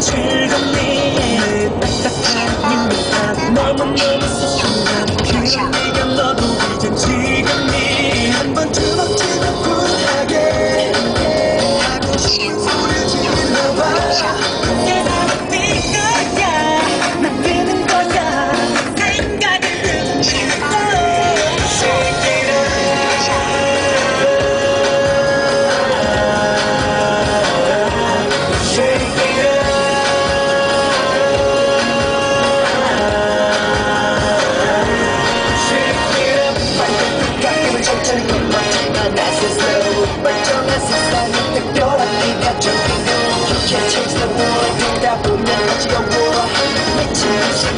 즐겁네 딱딱한 미안 너무너무 소중한 그런 내가 너도 이젠 지금이 한번 두번 두번 분하게 하고 싶은 소리 질러봐 그게 바로 네 거야 나 되는 거야. 생각을 해 지러워 미친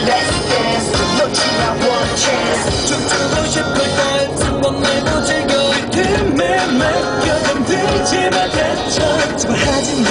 Let's dance 놓치마 one chance 춤추고 싶을 땐한번 말고 즐겨 리듬에 맡겨 잠들지 마 대처 제발 하지마